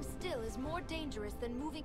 Standing still is more dangerous than moving...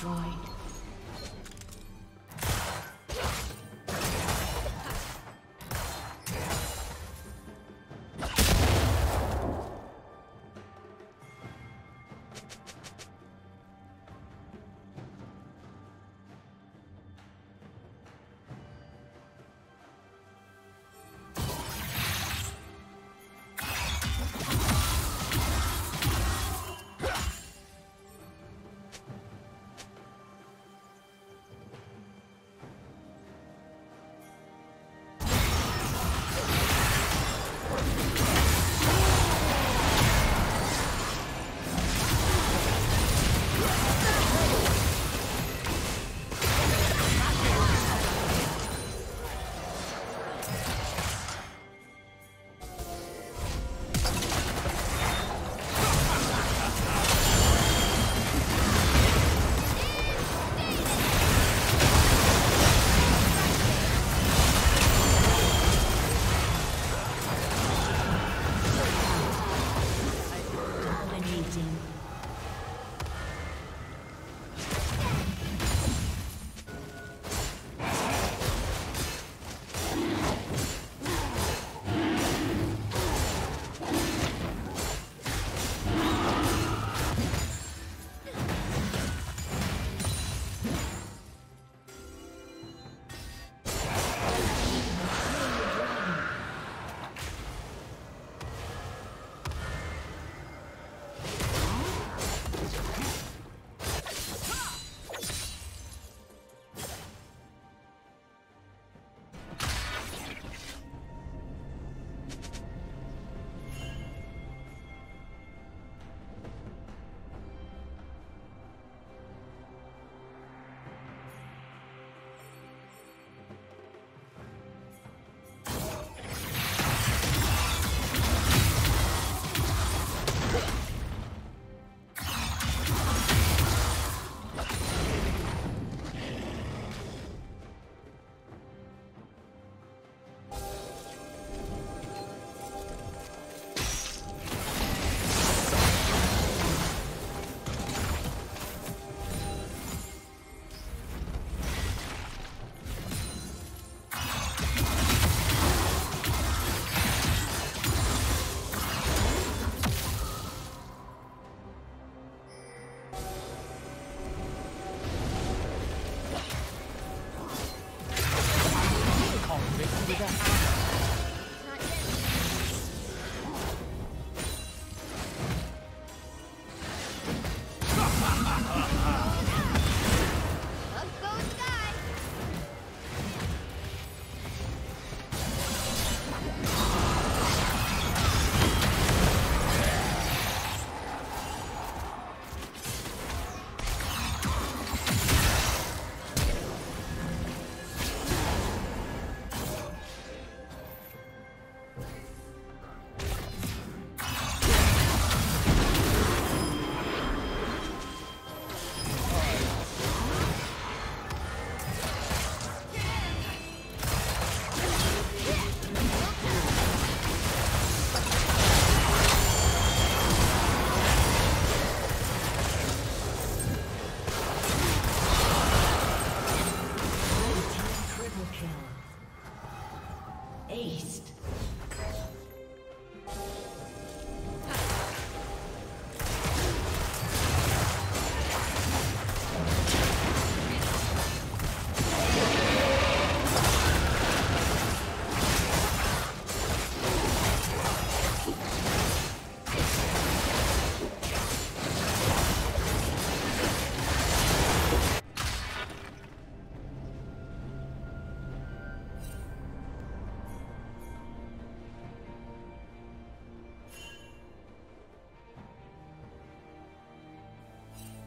Destroyed.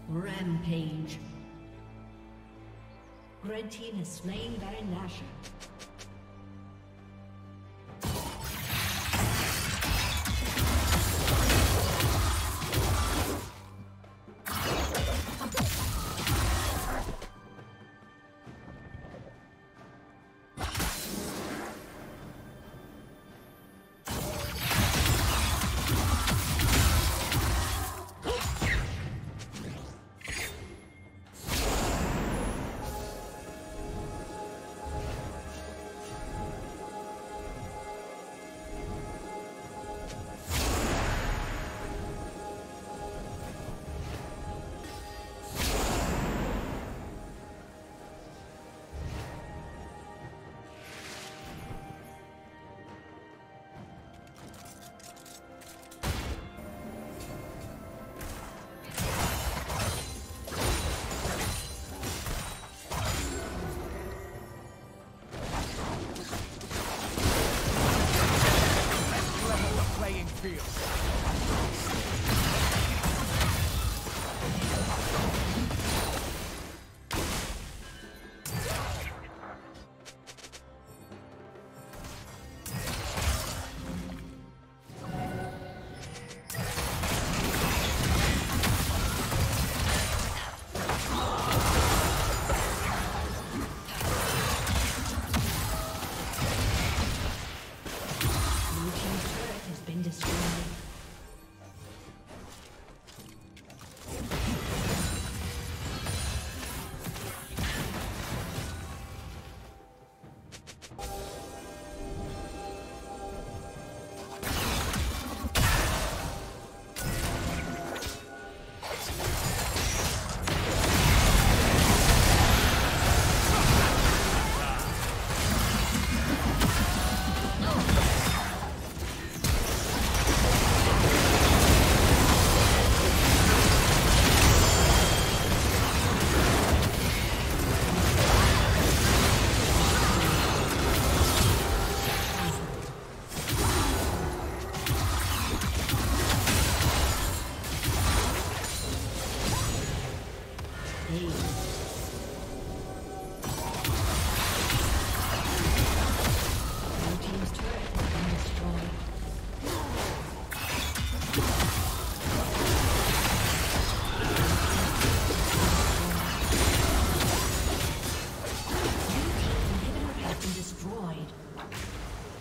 Rampage. Red team has slain Baron Nashor.